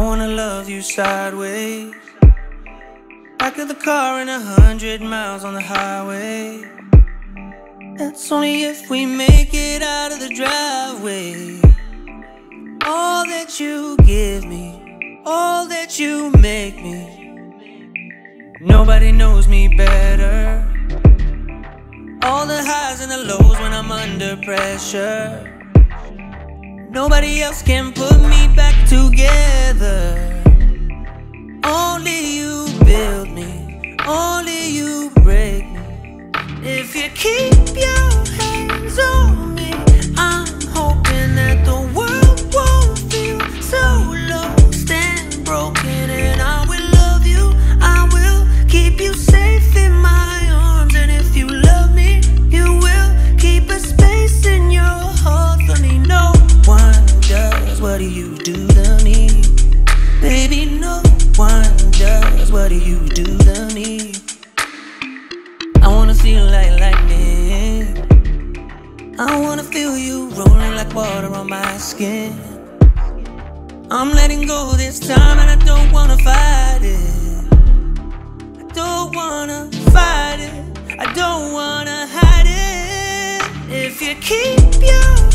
wanna love you sideways. Back of the car in a hundred miles on the highway. That's only if we make it out of the driveway. All that you give me, all that you make me. Nobody knows me better. All the highs and the lows when I'm under pressure. Nobody else can put me back together. Do to me. Baby, no one does what you do to me. I wanna feel like lightning. I wanna feel you rolling like water on my skin. I'm letting go this time and I don't wanna fight it. I don't wanna fight it. I don't wanna hide it. If you keep your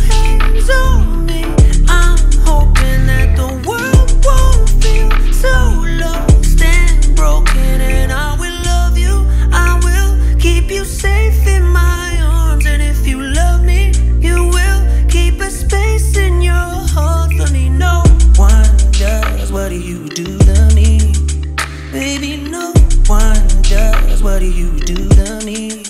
to me. Baby, no one does what you do to me.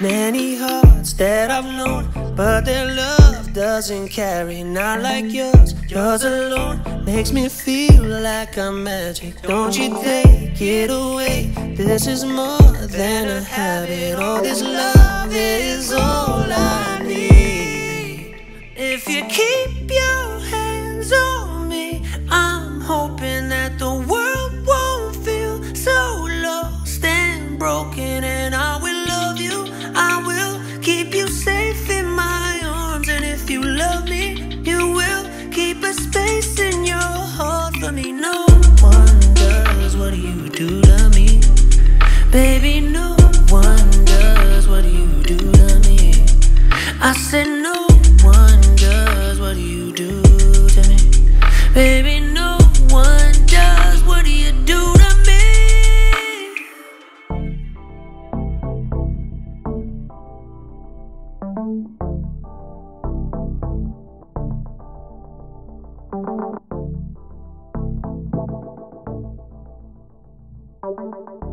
Many hearts that I've known, but their love doesn't carry, not like yours. Yours alone makes me feel like I'm magic. Don't you take it away. This is more than a habit. All this love is all I need. If you keep broken. And I will love you, I will keep you safe in my arms. And if you love me, you will keep a space in your heart for me. No one does what you do to me. Baby, no one does what you do to me. I said Thank you.